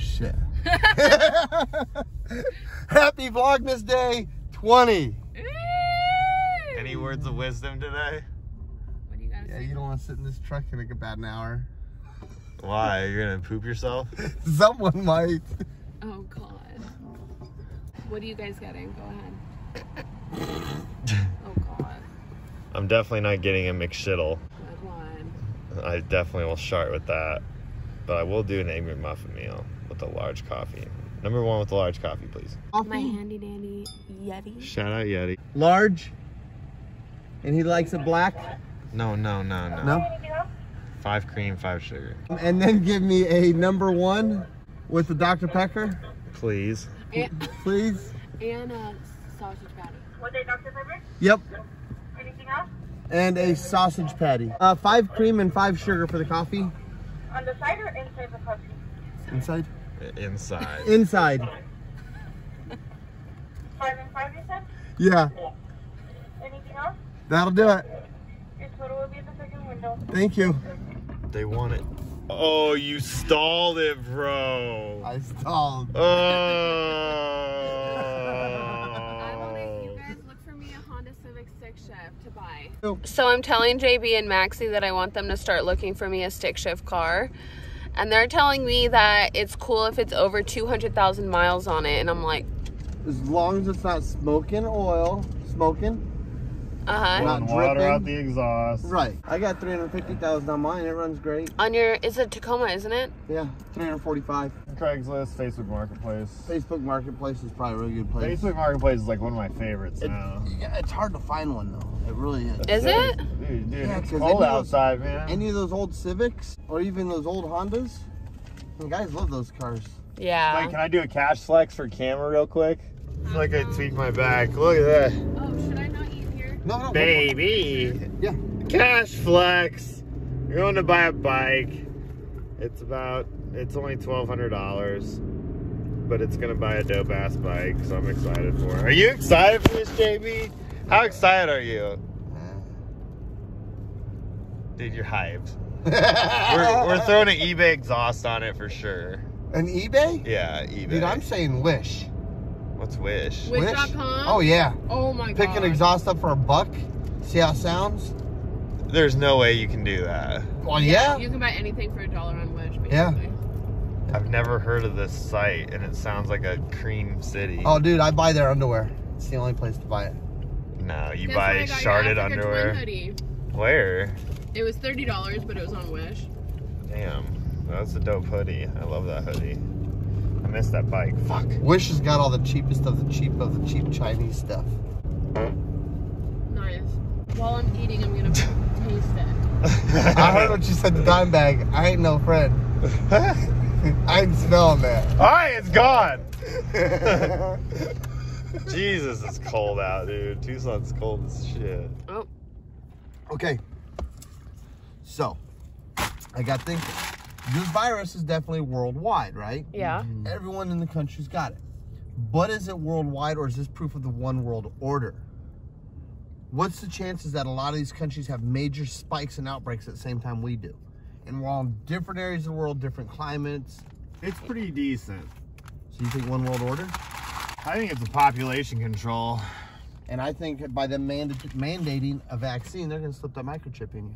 shit. Happy Vlogmas Day 20. Any words of wisdom today? What do you guys Yeah, say? you don't want to sit in this truck in like about an hour. Why? You're gonna poop yourself? Someone might. Oh God. What are you guys getting? Go ahead. oh God. I'm definitely not getting a McShittle. Good one. I definitely will start with that. But I will do an egg McMuffin meal with a large coffee. Number one with a large coffee, please. My handy dandy Yeti. Shout out Yeti. Large. And he likes a black. No, no, no, no. No? Five cream, five sugar. And then give me a number one with the Dr. Pecker, Please. And, please. and a sausage patty. What day, Dr. Pepper? Yep. Anything else? And a sausage patty. Uh, five cream and five sugar for the coffee. On the side or inside the coffee? Inside? Inside. Inside. Five and five, you said? Yeah, Anything else? that'll do it. Your total will be at the second window. Thank you. They want it. Oh, you stalled it, bro. I stalled. Oh. I will make Oh. you guys look for me a Honda Civic stick shift to buy. So I'm telling JB and Maxy that I want them to start looking for me a stick shift car. And they're telling me that it's cool if it's over 200,000 miles on it. And I'm like, As long as it's not smoking oil, smoking. Uh huh. Not water dripping. out the exhaust. Right. I got 350,000 on mine. It runs great. On your, is it Tacoma, isn't it? Yeah, 345. Craigslist, Facebook Marketplace. Facebook Marketplace is probably a really good place. Facebook Marketplace is like one of my favorites It- now. yeah, it's hard to find one though. It really is. Is it? Dude, dude Yeah, it's 'cause cold any of those- outside, man. Any of those old Civics or even those old Hondas, the guys love those cars. Yeah. Wait, can I do a cash flex for camera real quick? It's like I tweaked my back. Look at that. oh, should I not eat here? No, no. Baby. Yeah. Cash flex. You're going to buy a bike. It's about, it's only $1,200. But it's going to buy a dope ass bike, so I'm excited for it. Are you excited for this, JB? How excited are you? Dude, you're hyped. We're, we're throwing an eBay exhaust on it for sure. An eBay? Yeah, eBay. Dude, I'm saying Wish. What's Wish? Wish.com? Oh yeah. Oh my Pick god. an exhaust up for a buck. See how it sounds? There's no way you can do that. Well, yeah. You can buy anything for a dollar on Wish, basically. Yeah. I've never heard of this site, and it sounds like a cream city. Oh, dude, I buy their underwear. It's the only place to buy it. no, you Guess buy I sharded Africa underwear. Where? It was thirty dollars, but it was on Wish. Damn, that's a dope hoodie. I love that hoodie. I missed that bike. Fuck. Wish has got all the cheapest of the cheap of the cheap Chinese stuff. Nice. While I'm eating, I'm gonna taste it. I heard what you said to dime bag. I ain't no friend. I ain't smelling that. All right, it's gone. Jesus, it's cold out, dude. Tucson's cold as shit. Oh, Okay. So, I got thinking. This virus is definitely worldwide, right? yeah. Mm-hmm. Everyone in the country's got it. But is it worldwide or is this proof of the one world order? What's the chances that a lot of these countries have major spikes and outbreaks at the same time we do? And we're all in different areas of the world, different climates. It's pretty decent. So you think one world order? I think it's a population control. And I think by them mandating a vaccine, they're going to slip that microchip in you.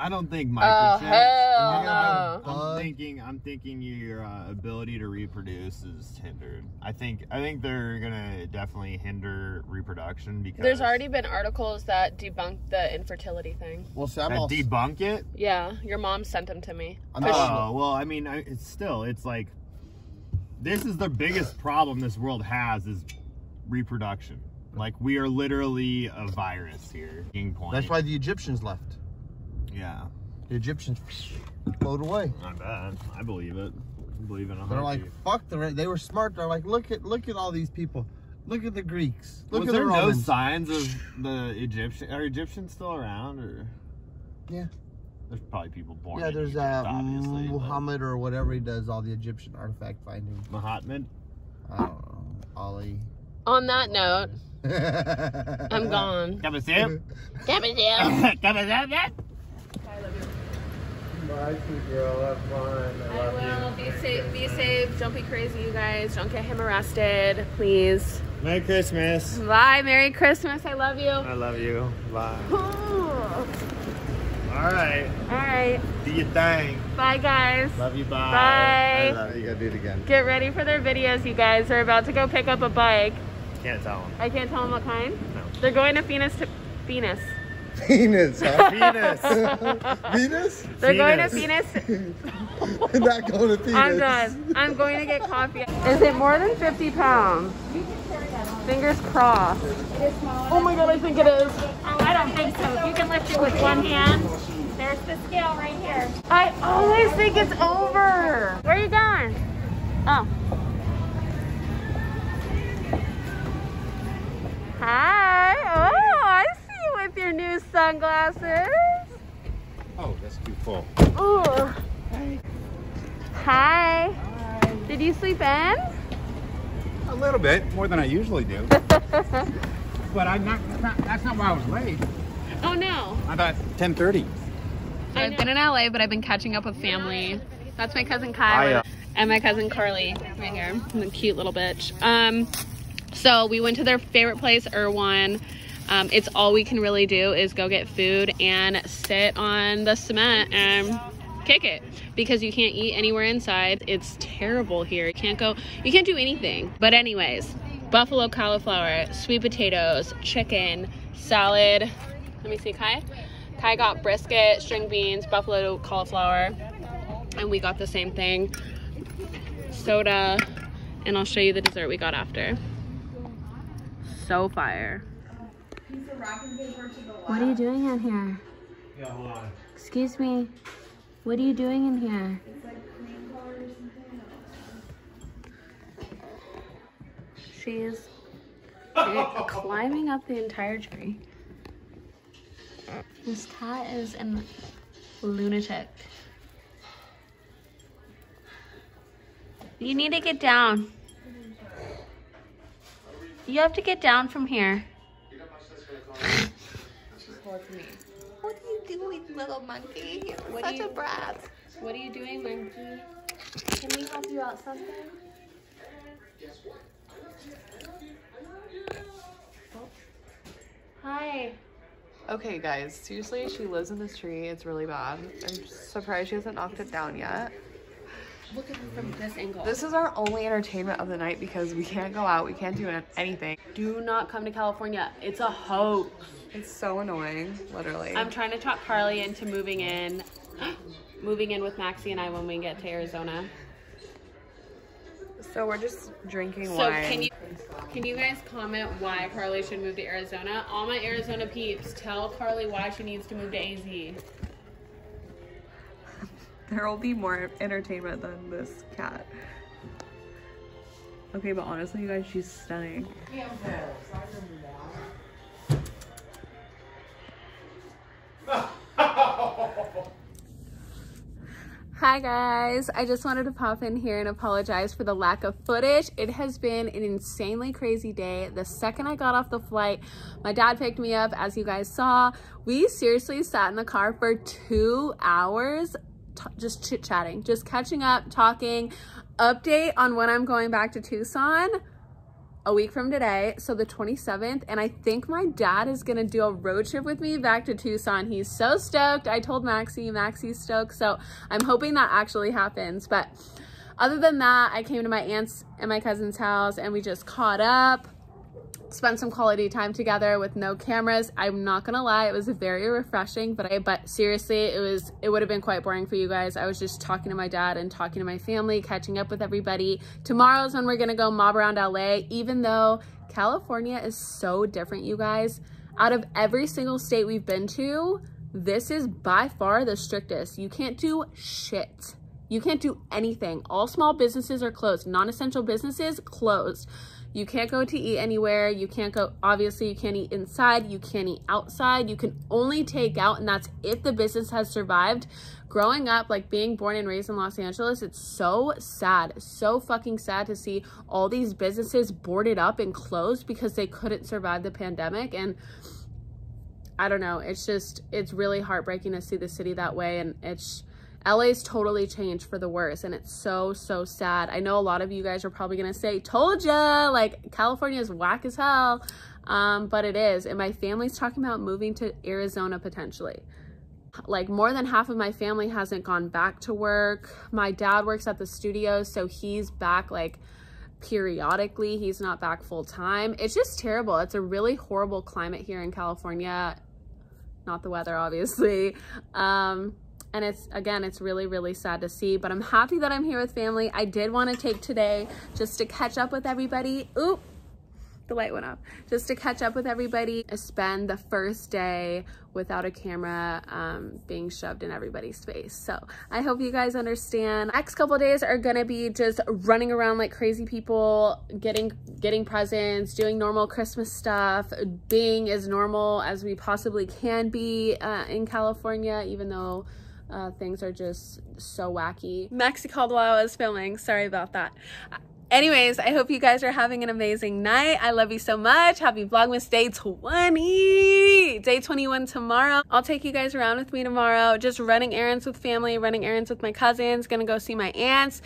I don't think Oh microchips. hell And you're gonna no. have a I'm thinking. I'm thinking your uh, ability to reproduce is hindered. I think. I think they're gonna definitely hinder reproduction because There's already been articles that debunk the infertility thing. Well, see, I'm that all, debunk it. Yeah, your mom sent them to me. Oh all- well, I mean, I, it's still. It's like this is the biggest problem this world has is reproduction. Like we are literally a virus here. King point. That's why the Egyptians left. Yeah. The Egyptians flowed away. Not bad. I believe it. I believe in a They're like, fuck the. They were smart. They're like, look at look at all these people. Look at the Greeks. Look Was at there the no signs of the Egyptian? Are Egyptians still around, or Yeah. there's probably people born? yeah, there's Egypt, uh, obviously. but- Muhammad or whatever he does all the Egyptian artifact finding. Mahatma. I don't know. Ali. On that note, I'm gone. Come and see him. Come and see Come and see him. I love you. All right, sweet girl. Have fun. I, I love will. you. Be safe. Be safe. Don't be crazy, you guys. Don't get him arrested, please. Merry Christmas. Bye. Merry Christmas. I love you. I love you. Bye. All All right. right. Do your thing. Bye, guys. Love you. Bye. Bye. I love you. You gotta do it again. Get ready for their videos, you guys. They're about to go pick up a bike. Can't tell him. I can't tell them what kind. No. They're going to Phoenix. To Phoenix. Venus, huh? Venus. Venus? They're going to Venus. Phoenix. Not going to Venus. I'm done. I'm going to get coffee. Is it more than 50 pounds? Fingers crossed. Oh my god, I think it is. Oh, I don't think so. You can lift it with one hand. There's the scale right here. I always think it's over. Where are you going? Oh. Hi. Oh, I see you with your new sunglasses. Oh, that's too full. Ooh. Hi. Did you sleep in? A little bit, more than I usually do. but I'm not, that's not, that's not why I was late. Oh no. I thought 10.30. So I've been in LA, but I've been catching up with family. That's my cousin Kyle Hiya. and my cousin Carly right here, the cute little bitch. Um, so we went to their favorite place, Erewhon. Um, it's all we can really do is go get food and sit on the cement and kick it because you can't eat anywhere inside. It's terrible here. You can't go, you can't do anything. But anyways, buffalo cauliflower, sweet potatoes, chicken, salad. Let me see, Kai. Kai got brisket, string beans, buffalo cauliflower, and we got the same thing. Soda, and I'll show you the dessert we got after. So fire. What are you doing in here? Excuse me. What are you doing in here? She's climbing up the entire tree. This cat is a lunatic. You need to get down. You have to get down from here. What are you doing, little monkey? You're What such you- a brat. What are you doing, monkey? Can we help you out something? Hi. Okay, guys, seriously, she lives in this tree. It's really bad. I'm surprised she hasn't knocked it down yet. Look at it from this angle. This is our only entertainment of the night because we can't go out. We can't do anything. Do not come to California. It's a hoax. It's so annoying, literally. I'm trying to talk Carly into moving in, moving in with Maxy and I when we get to Arizona. so we're just drinking So wine. can you can you guys comment why Carly should move to Arizona? All my Arizona peeps, tell Carly why she needs to move to AZ. There will be more entertainment than this cat. Okay, but honestly, you guys, she's stunning. Hi guys, I just wanted to pop in here and apologize for the lack of footage. It has been an insanely crazy day. The second I got off the flight, my dad picked me up as you guys saw. We seriously sat in the car for two hours just chit chatting, just catching up, talking, update on when I'm going back to Tucson a week from today, so the 27th, and I think my dad is gonna do a road trip with me back to Tucson. He's so stoked. I told Maxy, Maxy's stoked, so I'm hoping that actually happens. But other than that, I came to my aunt's and my cousin's house and we just caught up, spent some quality time together with no cameras. I'm not gonna lie, it was very refreshing, but I, but seriously, it was, it would have been quite boring for you guys. I was just talking to my dad and talking to my family, catching up with everybody. Tomorrow's when we're gonna go mob around LA, even though California is so different, you guys. Out of every single state we've been to, this is by far the strictest. You can't do shit. You can't do anything. All small businesses are closed. Non-essential businesses closed. You can't go to eat anywhere. You can't go, obviously you can't eat inside. You can't eat outside. You can only take out and that's if the business has survived. Growing up, like being born and raised in Los Angeles, it's so sad, so fucking sad to see all these businesses boarded up and closed because they couldn't survive the pandemic. And I don't know, it's just, it's really heartbreaking to see the city that way. And it's, LA's totally changed for the worse and it's so so sad. I know a lot of you guys are probably to say, "Told ya." Like California is whack as hell. Um, but it is. And my family's talking about moving to Arizona potentially. Like more than half of my family hasn't gone back to work. My dad works at the studio, so he's back like periodically. He's not back full time. It's just terrible. It's a really horrible climate here in California. Not the weather, obviously. Um, and it's again it's really really sad to see but i'm happy that i'm here with family. I did want to take today just to catch up with everybody. Oop the light went off. Just to catch up with everybody spend the first day without a camera um, being shoved in everybody's face. So i hope you guys understand. Next couple days are gonna be just running around like crazy people getting getting presents doing normal christmas stuff being as normal as we possibly can be uh, in california even though uh, things are just so wacky. While I was filming. Sorry about that. Anyways, I hope you guys are having an amazing night. I love you so much. Happy Vlogmas Day 20. Day 21 tomorrow. I'll take you guys around with me tomorrow. Just running errands with family, running errands with my cousins. Gonna go see my aunts.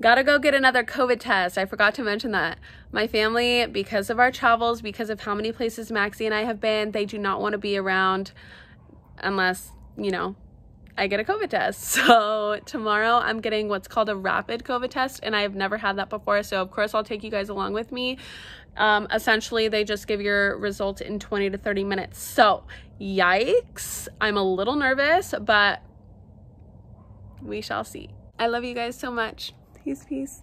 Gotta go get another COVID test. I forgot to mention that. My family, because of our travels, because of how many places Maxy and I have been, they do not want to be around unless, you know, I get a COVID test. So tomorrow I'm getting what's called a rapid COVID test and I've never had that before. So of course I'll take you guys along with me. Um, essentially they just give your results in 20 to 30 minutes. So yikes, I'm a little nervous, but we shall see. I love you guys so much. Peace, peace.